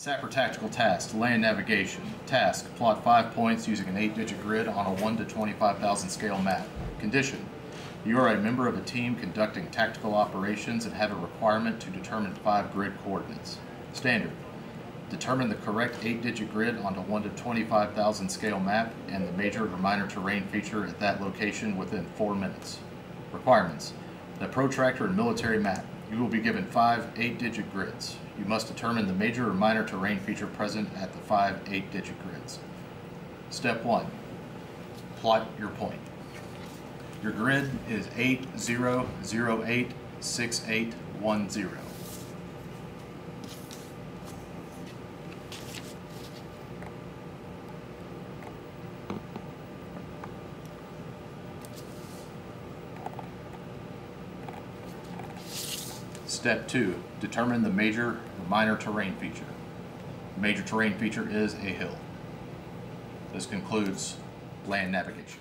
Sapper Tactical Task, Land Navigation. Task, plot five points using an eight-digit grid on a 1 to 25,000 scale map. Condition, you are a member of a team conducting tactical operations and have a requirement to determine five grid coordinates. Standard, determine the correct eight-digit grid on a 1 to 25,000 scale map and the major or minor terrain feature at that location within four minutes. Requirements, the protractor and military map. You will be given five eight-digit grids. You must determine the major or minor terrain feature present at the five eight-digit grids. Step one, plot your point. Your grid is eight zero zero eight six eight one zero. Step two, determine the major or minor terrain feature. Major terrain feature is a hill. This concludes land navigation.